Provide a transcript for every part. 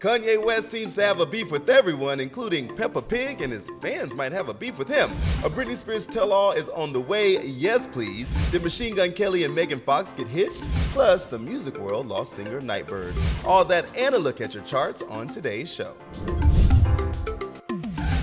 Kanye West seems to have a beef with everyone, including Peppa Pig, and his fans might have a beef with him. A Britney Spears tell all is on the way, yes please. Did Machine Gun Kelly and Megan Fox get hitched? Plus, the music world lost singer Nightbirde. All that and a look at your charts on today's show.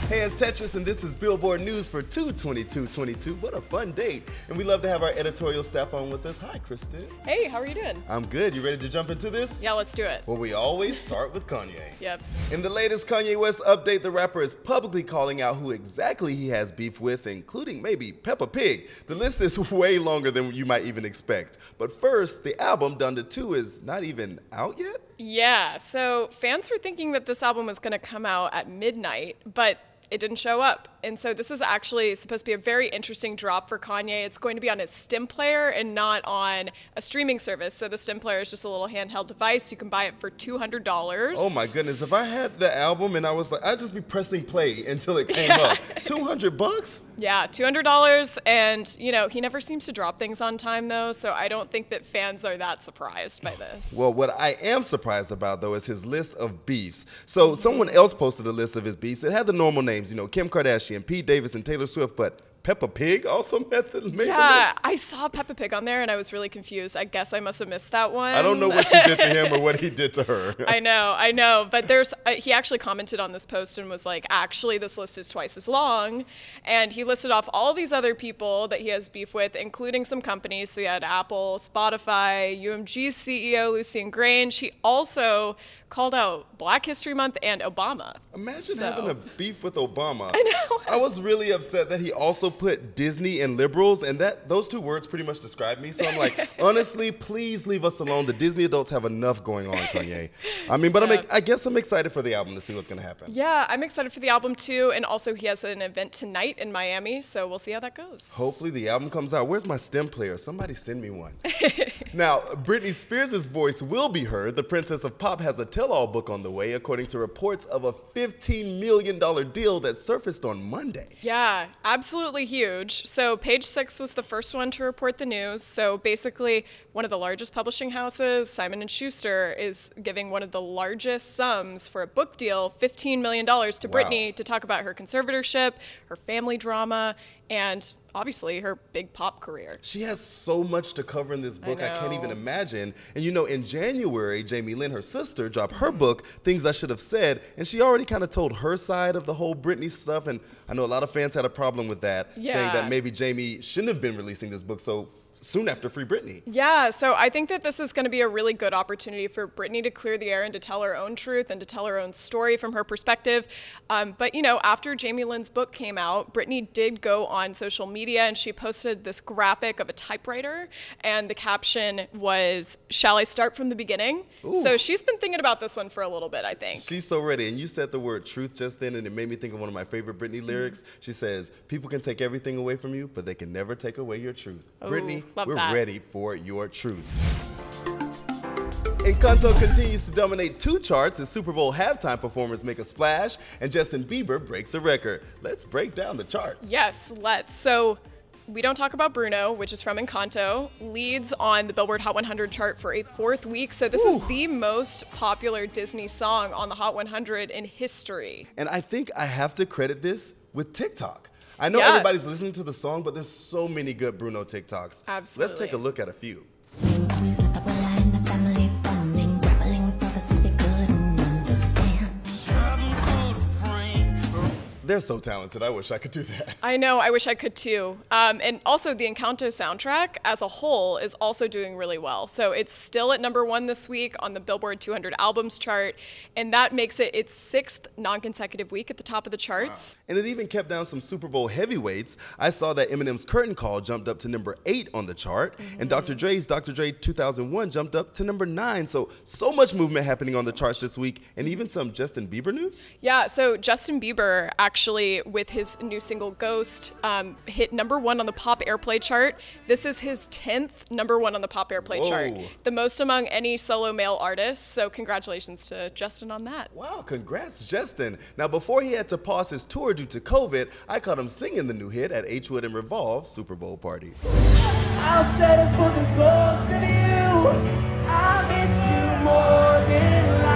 Hey, it's Tetris, and this is Billboard News for 22222. What a fun date. And we love to have our editorial staff on with us. Hi, Kristen. Hey, how are you doing? I'm good. You ready to jump into this? Yeah, let's do it. Well, we always start with Kanye. Yep. In the latest Kanye West update, the rapper is publicly calling out who exactly he has beef with, including maybe Peppa Pig. The list is way longer than you might even expect. But first, the album, Donda 2, is not even out yet? Yeah, so fans were thinking that this album was going to come out at midnight, but it didn't show up. And so this is actually supposed to be a very interesting drop for Kanye. It's going to be on his STEM player and not on a streaming service. So the STEM player is just a little handheld device. You can buy it for $200. Oh my goodness. If I had the album and I was like, I'd just be pressing play until it came up. 200 bucks? Yeah, $200. And, you know, he never seems to drop things on time, though. So I don't think that fans are that surprised by this. Well, what I am surprised about, though, is his list of beefs. So someone else posted a list of his beefs. It had the normal names, you know, Kim Kardashian, Pete Davis, and Taylor Swift, but Peppa Pig also met the, made yeah, the I saw Peppa Pig on there and I was really confused. I guess I must have missed that one. I don't know what she did to him or what he did to her. I know, I know. But there's, uh, he actually commented on this post and was like, actually, this list is twice as long. And he listed off all these other people that he has beef with, including some companies. So he had Apple, Spotify, UMG CEO Lucian Grainge. He also called out Black History Month and Obama. Imagine So- having a beef with Obama. I know. I was really upset that he also put Disney and liberals, and that those two words pretty much describe me. So I'm like, honestly, please leave us alone. The Disney adults have enough going on, Kanye. I mean, but I'm, I guess I'm excited for the album to see what's gonna happen. Yeah, I'm excited for the album too. And also, he has an event tonight in Miami. So we'll see how that goes. Hopefully the album comes out. Where's my stem player? Somebody send me one. now, Britney Spears' voice will be heard. The Princess of Pop has a tell-all book on the way, according to reports of a $15 million deal that surfaced on Monday. Yeah, absolutely huge. So Page Six was the first one to report the news. So basically, one of the largest publishing houses, Simon and Schuster, is giving one of the largest sums for a book deal, $15 million to Wow. Britney to talk about her conservatorship, her family drama, and obviously her big pop career. She has so much to cover in this book, I, can't even imagine. And you know, in January, Jamie Lynn, her sister, dropped her book, Things I Should Have Said, and she already kind of told her side of the whole Britney stuff. And I know a lot of fans had a problem with that, saying that maybe Jamie shouldn't have been releasing this book so soon after Free Britney. Yeah, so I think that this is going to be a really good opportunity for Britney to clear the air and to tell her own truth and to tell her own story from her perspective. Um, but, you know, after Jamie Lynn's book came out, Britney did go on social media and she posted this graphic of a typewriter. And the caption was, Shall I start from the beginning? So she's been thinking about this one for a little bit, I think. She's so ready. And you said the word truth just then, and it made me think of one of my favorite Britney Mm-hmm. lyrics. She says, People can take everything away from you, but they can never take away your truth. Britney, love we're that. ready for your truth. Encanto continues to dominate two charts as Super Bowl halftime performers make a splash, and Justin Bieber breaks a record. Let's break down the charts. Yes, let's. So we don't talk about Bruno, which is from Encanto, leads on the Billboard Hot 100 chart for a fourth week. So this is the most popular Disney song on the Hot 100 in history. And I think I have to credit this with TikTok. I know Yeah. everybody's listening to the song, but there's so many good Bruno TikToks. Absolutely. Let's take a look at a few. They're so talented. I wish I could do that. I know, I wish I could too. Um, and also, the Encanto soundtrack as a whole is also doing really well. So it's still at number one this week on the Billboard 200 albums chart, and that makes it its sixth non consecutive week at the top of the charts. And it even kept down some Super Bowl heavyweights. I saw that Eminem's Curtain Call jumped up to number eight on the chart, and Dr. Dre's Dr. Dre 2001 jumped up to number nine. So, so much movement happening on the charts this week, and even some Justin Bieber news. Yeah, so Justin Bieber actually, with his new single Ghost, um, hit number one on the pop airplay chart. This is his 10th number one on the pop airplay chart, the most among any solo male artist. So, congratulations to Justin on that. Wow, congrats, Justin. Now, before he had to pause his tour due to COVID, I caught him singing the new hit at H Wood and Revolve Super Bowl party. I'll settle for the ghost of you. I miss you more than life.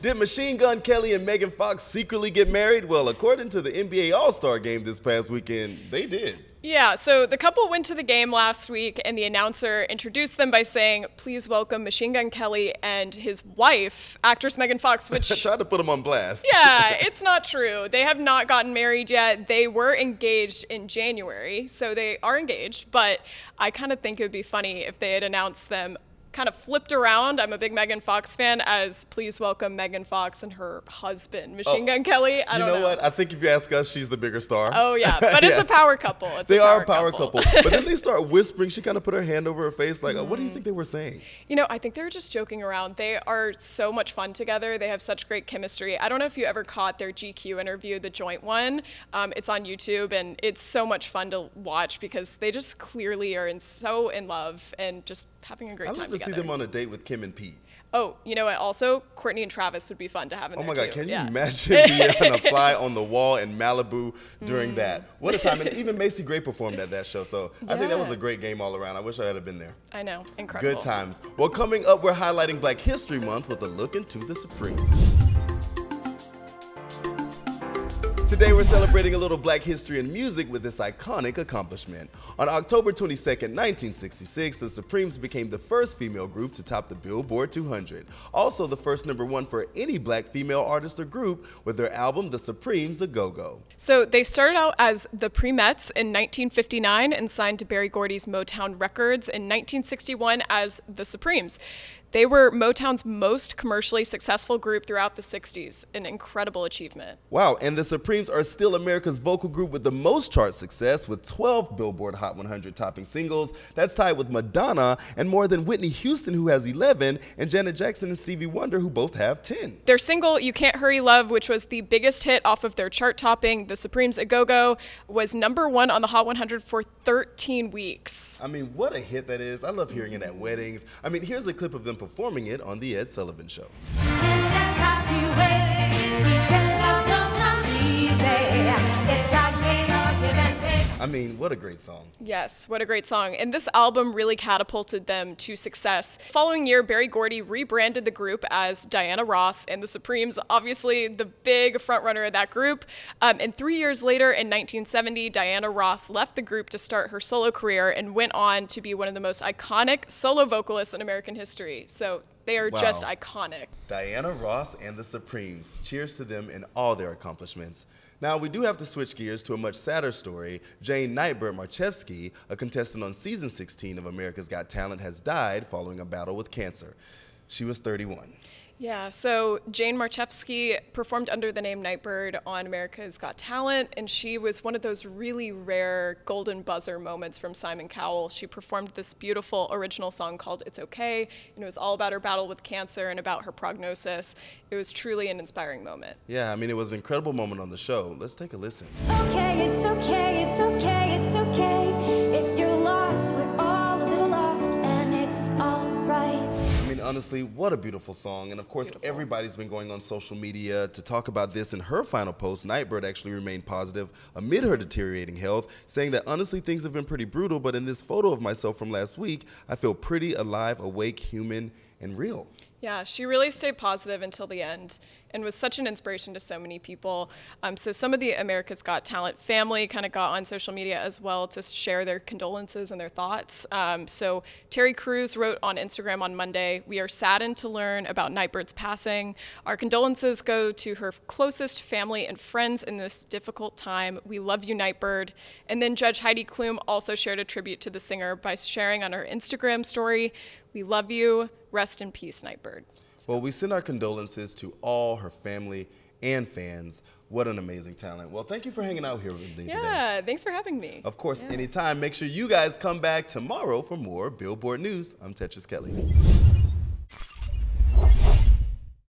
Did Machine Gun Kelly and Megan Fox secretly get married? Well, according to the NBA All Star game this past weekend, they did. Yeah, so the couple went to the game last week, and the announcer introduced them by saying, Please welcome Machine Gun Kelly and his wife, actress Megan Fox, which. I tried to put them on blast. yeah, it's not true. They have not gotten married yet. They were engaged in January, so they are engaged, but I kind of think it would be funny if they had announced them kind of flipped around. I'm a big Megan Fox fan as please welcome Megan Fox and her husband, Machine Oh, Gun Kelly. I you don't know, know. what? I think if you ask us, she's the bigger star. Oh yeah, but it's Yeah. a power couple. It's They a are a power couple. but then they start whispering. She kind of put her hand over her face, like, "Oh, "What do Mm. you think they were saying?" You know, I think they're just joking around. They are so much fun together. They have such great chemistry. I don't know if you ever caught their GQ interview, the joint one. Um, it's on YouTube, and it's so much fun to watch because they just clearly are in, so in love and just having a great I'd time together. see them on a date with Kim and Pete. oh, you know what? Also, Courtney and Travis would be fun to have in Oh there my God, too. can you imagine being on a fly on the wall in Malibu during Mm. that? What a time. And even Macy Gray performed at that show. So I think that was a great game all around. I wish I had been there. I know, incredible. Good times. Well, coming up, we're highlighting Black History Month with a look into the Supremes. Today, we're celebrating a little black history and music with this iconic accomplishment. On October 22nd, 1966, the Supremes became the first female group to top the Billboard 200. Also, the first number one for any black female artist or group with their album, The Supremes A Go Go. So they started out as the Primettes in 1959 and signed to Berry Gordy's Motown Records in 1961 as the Supremes. They were Motown's most commercially successful group throughout the 60s, an incredible achievement. Wow, and the Supremes are still America's vocal group with the most chart success with 12 Billboard Hot 100 topping singles. That's tied with Madonna and more than Whitney Houston, who has 11, and Janet Jackson and Stevie Wonder, who both have 10. Their single, You Can't Hurry Love, which was the biggest hit off of their chart topping, The Supremes A Go Go, was number one on the Hot 100 for 13 weeks. I mean, what a hit that is. I love hearing it at weddings. I mean, here's a clip of them performing it on The Ed Sullivan Show. I mean, what a great song. Yes, what a great song. And this album really catapulted them to success. Following year, Berry Gordy rebranded the group as Diana Ross and the Supremes, obviously the big frontrunner of that group. Um, and three years later, in 1970, Diana Ross left the group to start her solo career and went on to be one of the most iconic solo vocalists in American history. So they are just iconic. Diana Ross and the Supremes. Cheers to them and all their accomplishments. Now, we do have to switch gears to a much sadder story. Jane Nightbirde Marczewski, a contestant on season 16 of America's Got Talent, has died following a battle with cancer. She was 31. Yeah, so Jane Marczewski performed under the name Nightbirde on America's Got Talent, and she was one of those really rare golden buzzer moments from Simon Cowell. She performed this beautiful original song called It's Okay, and it was all about her battle with cancer and about her prognosis. It was truly an inspiring moment. Yeah, I mean, it was an incredible moment on the show. Let's take a listen. Okay, it's okay, it's okay, it's okay. If honestly, what a beautiful song. And of course, everybody's been going on social media to talk about this. In her final post, Nightbirde actually remained positive amid her deteriorating health, saying that honestly, things have been pretty brutal, but in this photo of myself from last week, I feel pretty alive, awake, human, and real. Yeah, she really stayed positive until the end and was such an inspiration to so many people. Um, so, some of the America's Got Talent family kind of got on social media as well to share their condolences and their thoughts. Um, so, Terry Crews wrote on Instagram on Monday We are saddened to learn about Nightbirde's passing. Our condolences go to her closest family and friends in this difficult time. We love you, Nightbirde. And then Judge Heidi Klum also shared a tribute to the singer by sharing on her Instagram story We love you. Rest in peace, Nightbirde. Well, we send our condolences to all her family and fans. What an amazing talent. Well, thank you for hanging out here with me today. Yeah, thanks for having me. Of course, anytime. Make sure you guys come back tomorrow for more Billboard News. I'm Tetris Kelly.